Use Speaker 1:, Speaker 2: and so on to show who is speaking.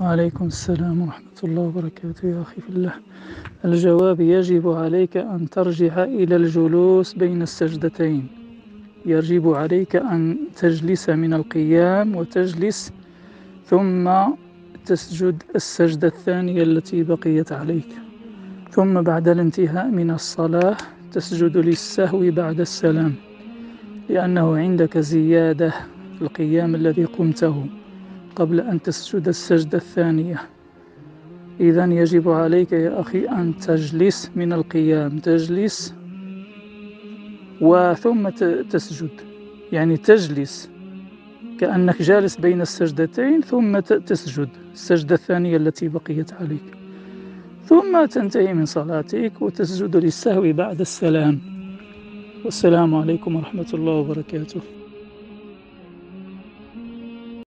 Speaker 1: وعليكم السلام ورحمة الله وبركاته يا أخي في الله. الجواب يجب عليك أن ترجع إلى الجلوس بين السجدتين. يجب عليك أن تجلس من القيام وتجلس ثم تسجد السجدة الثانية التي بقيت عليك. ثم بعد الانتهاء من الصلاة تسجد للسهو بعد السلام لأنه عندك زيادة في القيام الذي قمته. قبل أن تسجد السجدة الثانية. إذا يجب عليك يا أخي أن تجلس من القيام تجلس وثم تسجد. يعني تجلس كأنك جالس بين السجدتين ثم تسجد. السجدة الثانية التي بقيت عليك. ثم تنتهي من صلاتك وتسجد للسهو بعد السلام. والسلام عليكم ورحمة الله وبركاته.